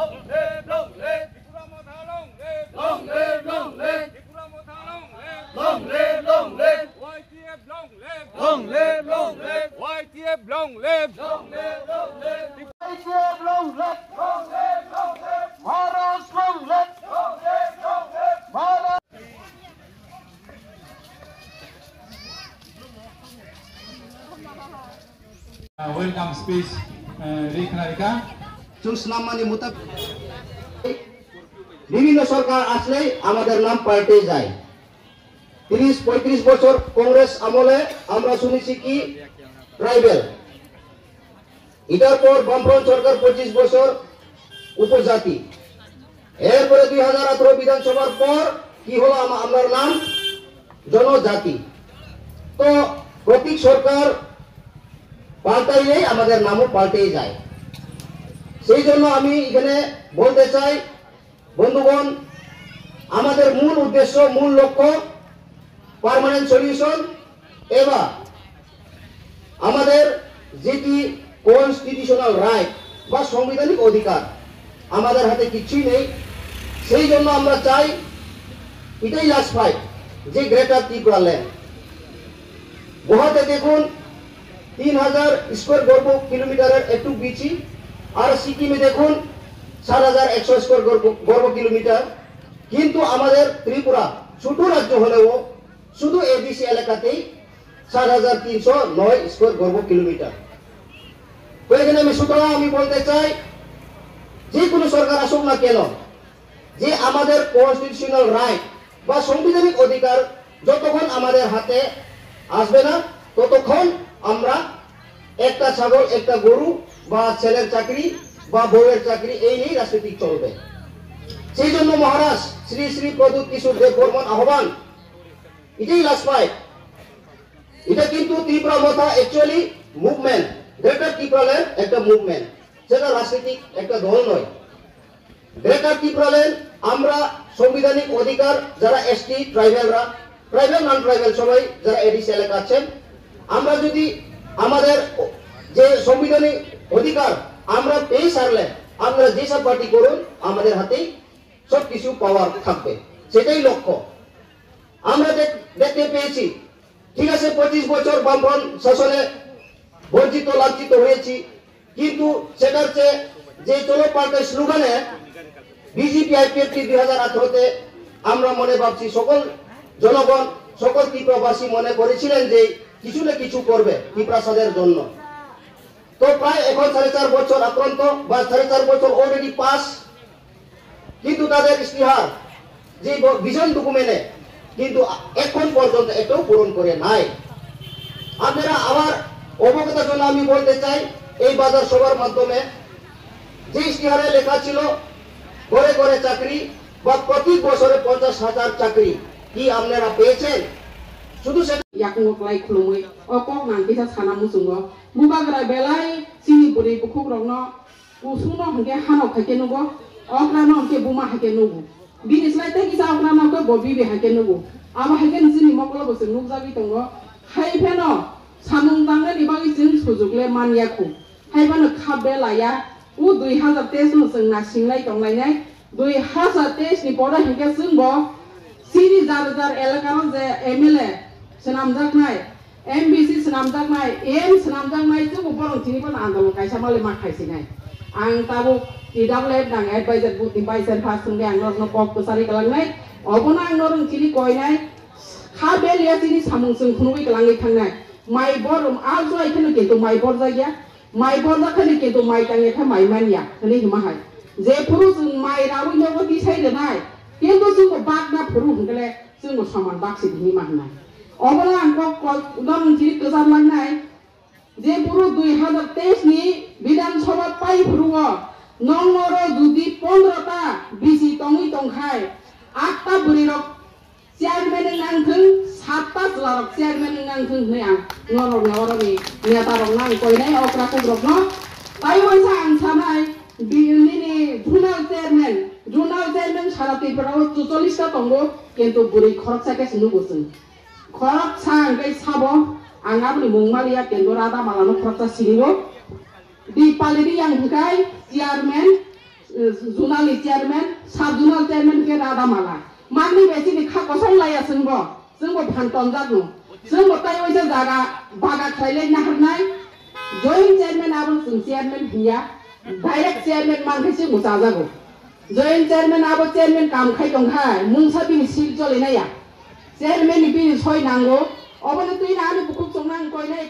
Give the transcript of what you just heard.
lồng lên lồng lên lồng lên lồng lên lên lồng lên lồng lên YTF lồng lên lên lồng lên YTF lồng lên lồng lên lồng lên Maros lồng lên lên lồng lên Maros Welcome speech uh, Rick Narika. বিভিন্ন সরকার আসলেই আমাদের নাম পাল্টে যায়। তিরিশ, পঁয়ত্রিশ বছর কংগ্রেস আমলে আমরা শুনেছি কি? ট্রাইবেল। এটার পর বামফ্রন্ট সরকার পঁচিশ বছর উপজাতি। এরপরে দুই হাজার আঠারো বিধানসভার পর কি হলো আমার নাম? জনজাতি। তো প্রতীক সরকার পাল্টাইলেই আমাদের নামও পাল্টেই যায়। সেই জন্য আমি এখানে বলতে চাই, বন্ধুগণ, আমাদের মূল উদ্দেশ্য, মূল লক্ষ্য পার্মানেন্ট সলিউশন এবার আমাদের যেটি কনস্টিটিউশনাল রাইট বা সাংবিধানিক অধিকার আমাদের হাতে কিছুই নেই সেই জন্য আমরা চাই, এটাই লাস্ট ফাইট যে গ্রেটার ত্রিপুরা ল্যান্ড গোহাতে দেখুন, তিন হাজার স্কোয়ার কিলোমিটারের একটু বেশি আর সিকিমে দেখুন, সাত হাজার একশো স্কোয়ার বর্গ কিলোমিটার। কিন্তু আমাদের ত্রিপুরা, ছোট রাজ্য হলেও শুধু এবিসি এলাকাতেই সাত হাজার তিনশো নয় স্কোয়ার বর্গ কিলোমিটার। তো এখানে আমি সুতরাং আমি বলতে চাই, যে কোনো সরকার আসুক না কেন, যে আমাদের কনস্টিটিউশনাল রাইট বা সাংবিধানিক অধিকার যতক্ষণ আমাদের হাতে আসবে না, ততক্ষণ আমরা একটা ছাগল, একটা গরু বা ছেলের চাকরি বা বউয়ের চাকরি, এই নিয়েই রাজনীতি চলবে। সেই জন্য মহারাজ শ্রী শ্রী প্রদূত কিশোর দেব বর্মন আহ্বান, এটাই লাস্ট ফাইট এটা কিন্তু ত্রিপুরা মথা অ্যাকচুয়ালি মুভমেন্ট গ্রেটার ত্রিপুরালের একটা মুভমেন্ট সেটা রাজনৈতিক একটা দল নয়। গ্রেটার ত্রিপুরালেন আমরা সাংবিধানিক অধিকার, যারা এসটি ট্রাইবেলরা ট্রাইবেল নন ট্রাইবেল সবাই যারা এডিসি এলাকা আছেন, আমরা যদি আমাদের যে সাংবিধানিক অধিকার। আমরা পেয়ে সারলে, আমরা যেসব পার্টি করুন, আমাদের হাতেই সব কিছু পাওয়ার থাকবে। সেটাই লক্ষ্য। আমরা দেখ- দেখতে পেয়েছি, ঠিক আছে, পঁচিশ বছর বামফ্রন্ট শাসনে বঞ্চিত, লাঞ্ছিত হয়েছি, কিন্তু সেটার চেয়ে যে চলো পাল্টে স্লোগানে বিজেপি আইপিএফটি দুই হাজার আঠারোতে আমরা মনে ভাবছি, সকল জনগণ, সকল ত্রিপুরাবাসী মনে করেছিলেন যে কিছু না কিছু করবে ত্রিপ্রাসাদের জন্য। তো প্রায় এখন সাড়ে চার বছর আক্রান্ত বা সাড়ে চার বছর অলরেডি পাস কিন্তু তাদের ইস্তিহার যে ভিশন ডকুমেন্টে কিন্তু এখন পর্যন্ত এটাও পূরণ করে নাই। আপনারা আমার অবগতার জন্য আমি বলতে চাই, এই বাজার সভার মাধ্যমে যে ইস্তিহারে লেখা ছিল, ঘরে ঘরে চাকরি বা প্রতি বছরে পঞ্চাশ হাজার চাকরি, কি আপনারা পেয়েছেন? শুধু yak ngok lai khulumui o kok nang kisa sana musungo muba gra belai sini buri bukuk rong no usuno hangke hano khake nugo okra no hangke buma hake nugo binis lai te kisa okra no ko bobi bi hake nugo aba hake sini mokolo bose nuk jabi tongo hai pheno samung dangne ni bagi sin sujukle man yaku hai bano khabe laya u 2000 tes no sing na singlai tonglai nai 2000 tes ni pora hangke singbo সিরি যার যার এলাকার যে MLA senamdak swnamjaknai MBC senamdak nai, EM swnamjaknai AM itu bukan borong tini pun anda andolon kaisa mali mak kaisinai ang tahu tabo TWF nang advisor buti baisan pasung ang norno pok kusari kalangnai obona ang norong tini koinai খাবেলিয়া তিনি সামুং সুং খুনুই গলাঙ্গি থাঙ্গাই মাই বর আর mai এখানে কিন্তু Mai বর জায়গা মাই বর mai কিন্তু মাই টাঙ্গে খা মাই মানিয়া হলে হিমাহাই যে ফুরু যোন মাই রাউই নগো দিছাই নাই কিন্তু যোন বাদ না ফুরু হলে যোন সমান বাক্সি হিমা হনাই অপরাঙ্ক কদমজি গোজারলাংনাই যে পুরু দুই হাজার তেইশ নি বিধানসভা পাই ফুরুগ নংর যদি পনেরোটা বিজি টঙি টংখাই আটটা বুড়ি রক চেয়ারম্যান নাংথং সাতটা জেলা রক চেয়ারম্যান নাংথং হইয়া নরনে অরনে নেতা রক নাং কইনাই অকরা কুগ্রক ন তাই হইসা আং সানাই বিলিনি জুনাল চেয়ারম্যান জুনাল চেয়ারম্যান সারা ত্রিপুরা চল্লিশটা টঙ্গ কিন্তু বুড়ি খরচাকে নুগুসন খরচ সাং গে সাব আঙাবলি মুংমালিয়া কেন্দ্র রাধা মালানো খরচা সিংহ দি পালেরি আংকাই চেয়ারম্যান জোনালি চেয়ারম্যান সাব জোনাল চেয়ারম্যান কে রাধা মালা মাননি বেশি খা কসং লাইয়া সঙ্গ সঙ্গ ভান্তন জাগু সঙ্গ তাই ওই যে জাগা বাগা খাইলে না হারনাই জয়েন্ট চেয়ারম্যান আবু চেয়ারম্যান হিয়া ডাইরেক্ট চেয়ারম্যান মানখাইছে মুসা জাগু জয়েন্ট চেয়ারম্যান আবু চেয়ারম্যান কাম খাই দংখাই মুংসা বিনি সিল চলে নাইয়া जेल मेनि बि सयनांगौ अबनो तुइ खुब बुकुम संनांगौ नै